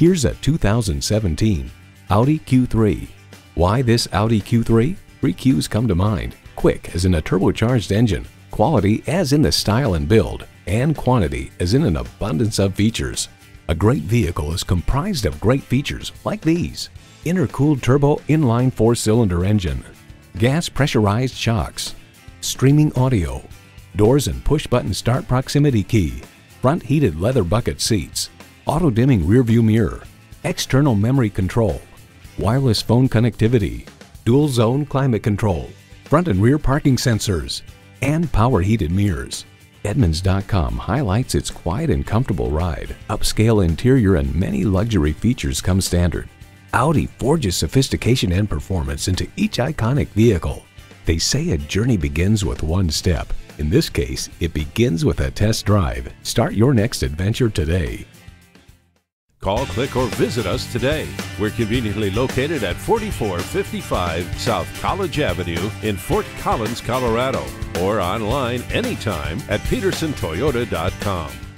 Here's a 2017 Audi Q3. Why this Audi Q3? Three Q's come to mind. Quick as in a turbocharged engine, quality as in the style and build, and quantity as in an abundance of features. A great vehicle is comprised of great features like these. Intercooled turbo inline four-cylinder engine, gas pressurized shocks, streaming audio, doors and push-button start proximity key, front heated leather bucket seats, auto-dimming rearview mirror, external memory control, wireless phone connectivity, dual zone climate control, front and rear parking sensors, and power heated mirrors. Edmunds.com highlights its quiet and comfortable ride, upscale interior, and many luxury features come standard. Audi forges sophistication and performance into each iconic vehicle. They say a journey begins with one step. In this case, it begins with a test drive. Start your next adventure today. Call, click, or visit us today. We're conveniently located at 4455 South College Avenue in Fort Collins, Colorado, or online anytime at pedersentoyota.com.